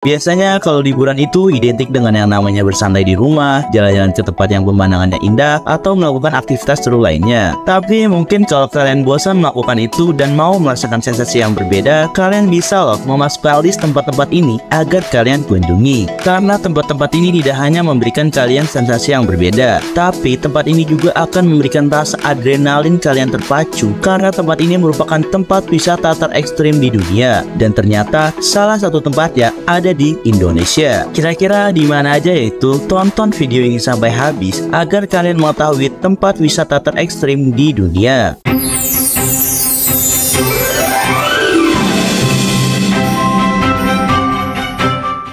Biasanya kalau liburan itu identik dengan yang namanya bersantai di rumah, jalan-jalan ke tempat yang pemandangannya indah, atau melakukan aktivitas seru lainnya. Tapi mungkin kalau kalian bosan melakukan itu dan mau merasakan sensasi yang berbeda, kalian bisa loh memasukkan list tempat-tempat ini agar kalian kunjungi. Karena tempat-tempat ini tidak hanya memberikan kalian sensasi yang berbeda, tapi tempat ini juga akan memberikan rasa adrenalin kalian terpacu karena tempat ini merupakan tempat wisata terekstrim di dunia. Dan ternyata salah satu tempat ya ada ada di Indonesia. Kira-kira di mana aja yaitu? Tonton video ini sampai habis agar kalian mengetahui tempat wisata terekstrim di dunia.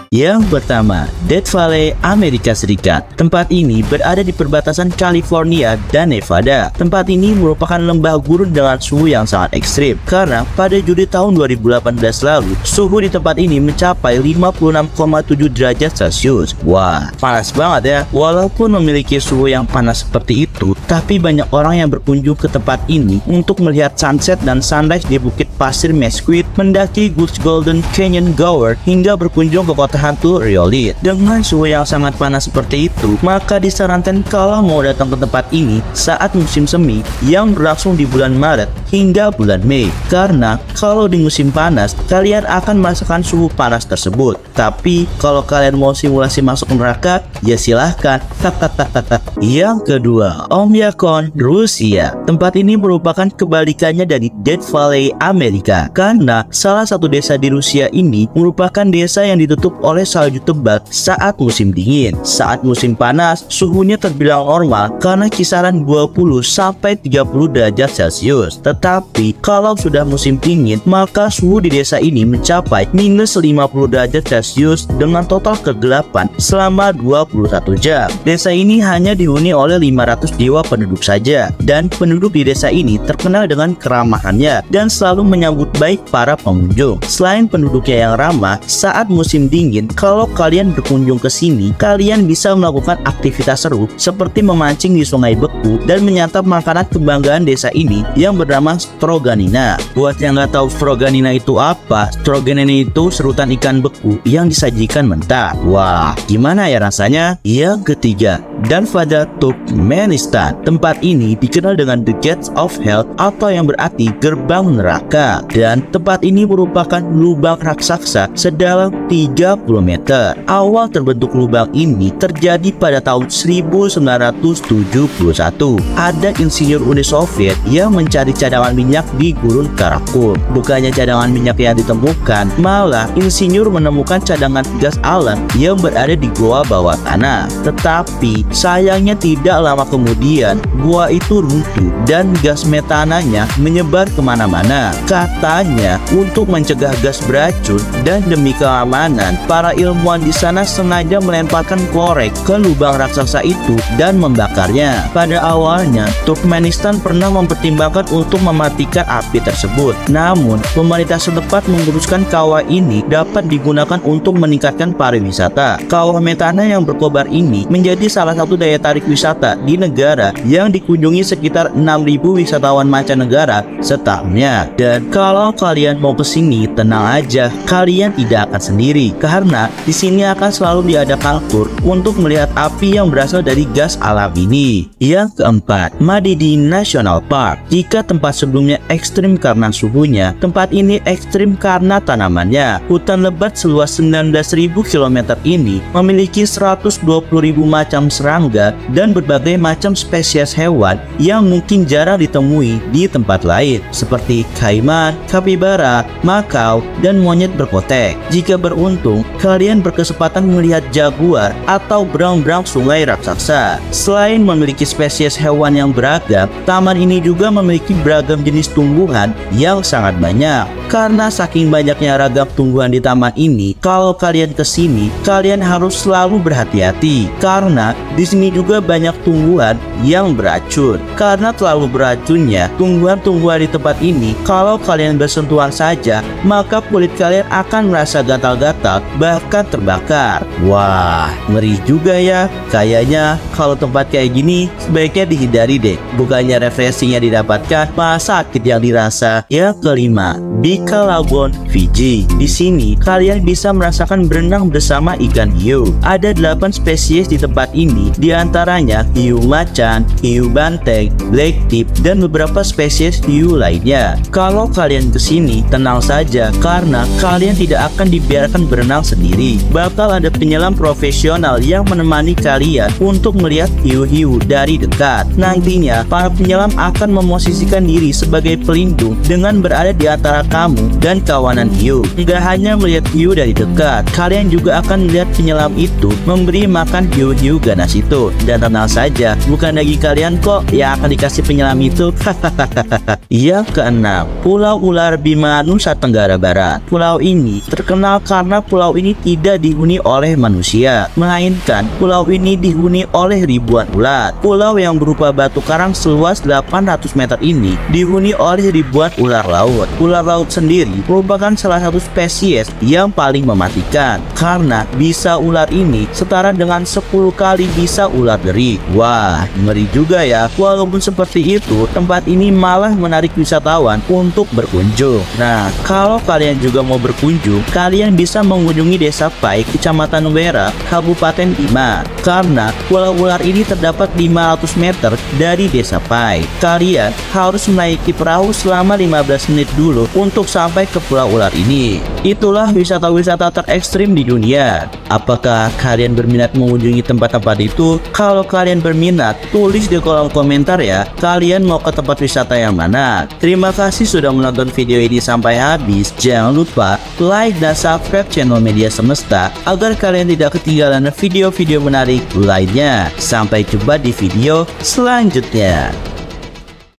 Yang pertama, Death Valley, Amerika Serikat. Tempat ini berada di perbatasan California dan Nevada. Tempat ini merupakan lembah gurun dengan suhu yang sangat ekstrim karena pada Juli tahun 2018 lalu, suhu di tempat ini mencapai 56,7 derajat Celcius. Wah, panas banget ya. Walaupun memiliki suhu yang panas seperti itu, tapi banyak orang yang berkunjung ke tempat ini untuk melihat sunset dan sunrise di Bukit Pasir Mesquite, mendaki Goose Golden Canyon Gower, hingga berkunjung ke kota hantu Riolit. Dengan suhu yang sangat panas seperti itu, maka disarankan kalau mau datang ke tempat ini saat musim semi yang berlangsung di bulan Maret hingga bulan Mei. Karena kalau di musim panas, kalian akan merasakan suhu panas tersebut. Tapi kalau kalian mau simulasi masuk neraka, ya silahkan. yang kedua, Omyakon, Rusia. Tempat ini merupakan kebalikannya dari Death Valley, Amerika. Karena salah satu desa di Rusia ini merupakan desa yang ditutup oleh salju tebal saat musim dingin. Saat musim panas, suhunya terbilang normal karena kisaran 20 sampai 30 derajat Celcius. Tetapi kalau sudah musim dingin, maka suhu di desa ini mencapai minus 50 derajat Celcius dengan total kegelapan selama 21 jam. Desa ini hanya dihuni oleh 500 jiwa penduduk saja dan penduduk di desa ini terkenal dengan keramahannya dan selalu menyambut baik para pengunjung. Selain penduduknya yang ramah, saat musim dingin kalau kalian berkunjung ke sini, kalian bisa melakukan aktivitas seru seperti memancing di sungai beku dan menyantap makanan kebanggaan desa ini yang bernama stroganina. Buat yang nggak tahu stroganina itu apa, stroganina itu serutan ikan beku yang disajikan mentah. Wah, gimana ya rasanya? Yang ketiga, dan pada Turkmenistan. Tempat ini dikenal dengan The Gates of Hell atau yang berarti gerbang neraka. Dan tempat ini merupakan lubang raksasa sedalam 30 meter. Awal terbentuk lubang ini terjadi pada tahun 1971. Ada insinyur Uni Soviet yang mencari cadangan minyak di gurun Karakum. Bukannya cadangan minyak yang ditemukan, malah insinyur menemukan cadangan gas alam yang berada di goa bawah tanah. Tetapi sayangnya tidak lama kemudian gua itu runtuh dan gas metananya menyebar ke mana-mana. Katanya untuk mencegah gas beracun dan demi keamanan, para ilmuwan di sana sengaja melemparkan korek ke lubang raksasa itu dan membakarnya. Pada awalnya, Turkmenistan pernah mempertimbangkan untuk mematikan api tersebut. Namun, pemerintah setempat memutuskan kawah ini dapat digunakan untuk meningkatkan pariwisata. Kawah metana yang berkobar ini menjadi salah satu daya tarik wisata di negara yang dikunjungi sekitar 6.000 wisatawan mancanegara setahunnya. Dan kalau kalian mau ke sini, tenang aja, kalian tidak akan sendiri karena di sini akan selalu diadakan tur untuk melihat api yang berasal dari gas alam ini. Yang keempat, Madidi National Park. Jika tempat sebelumnya ekstrim karena suhunya, tempat ini ekstrim karena tanamannya. Hutan lebat seluas 19.000 km ini memiliki 120.000 macam serangga dan berbagai macam spesies hewan yang mungkin jarang ditemui di tempat lain seperti kaiman, kapibara, makau, dan monyet berkotek. Jika beruntung, kalian berkesempatan melihat jaguar atau berang-berang sungai raksasa. Selain memiliki spesies hewan yang beragam, taman ini juga memiliki beragam jenis tumbuhan yang sangat banyak. Karena saking banyaknya ragam tumbuhan di taman ini, kalau kalian ke sini, kalian harus selalu berhati-hati karena di sini juga banyak tumbuhan yang beracun. Karena terlalu beracunnya, tumbuhan-tumbuhan di tempat ini, kalau kalian bersentuhan saja, maka kulit kalian akan merasa gatal-gatal, bahkan terbakar. Wah, ngeri juga ya. Kayaknya kalau tempat kayak gini, sebaiknya dihindari deh. Bukannya refreshingnya didapatkan, malah sakit yang dirasa. Yang kelima, Big Bika Lagoon, Fiji. Di sini, kalian bisa merasakan berenang bersama ikan hiu. Ada 8 spesies di tempat ini, di antaranya hiu macan, hiu banteng, black tip, dan beberapa spesies hiu lainnya. Kalau kalian ke sini, tenang saja karena kalian tidak akan dibiarkan berenang sendiri. Bakal ada penyelam profesional yang menemani kalian untuk melihat hiu-hiu dari dekat. Nantinya, para penyelam akan memosisikan diri sebagai pelindung dengan berada di antara kamu dan kawanan hiu. Tidak hanya melihat hiu dari dekat, kalian juga akan melihat penyelam itu memberi makan hiu-hiu ganas itu. Dan tenang saja, bukan daging kalian kok yang akan dikasih penyelam itu. yang keenam, Pulau Ular Bima Nusa Tenggara Barat. Pulau ini terkenal karena pulau ini tidak dihuni oleh manusia, melainkan pulau ini dihuni oleh ribuan ular. Pulau yang berupa batu karang seluas 800 meter ini dihuni oleh ribuan ular laut. Ular laut sendiri merupakan salah satu spesies yang paling mematikan karena bisa ular ini setara dengan 10 kali bisa ular deri. Wah, ngeri juga ya. Walaupun seperti itu, tempat ini malah menarik wisatawan untuk berkunjung. Nah, kalau kalian juga mau berkunjung, kalian bisa mengunjungi Desa Pai, Kecamatan Wera, Kabupaten Bima. Karena pulau ular ini terdapat 500 meter dari Desa Pai. Kalian harus menaiki perahu selama 15 menit dulu untuk sampai ke pulau ular ini. Itulah wisata-wisata terekstrim di dunia. Apakah kalian berminat mengunjungi tempat-tempat itu? Kalau kalian berminat, tulis di kolom komentar ya, kalian mau ke tempat wisata yang mana. Terima kasih sudah menonton video ini sampai habis. Jangan lupa like dan subscribe channel Media Semesta agar kalian tidak ketinggalan video-video menarik lainnya. Sampai jumpa di video selanjutnya.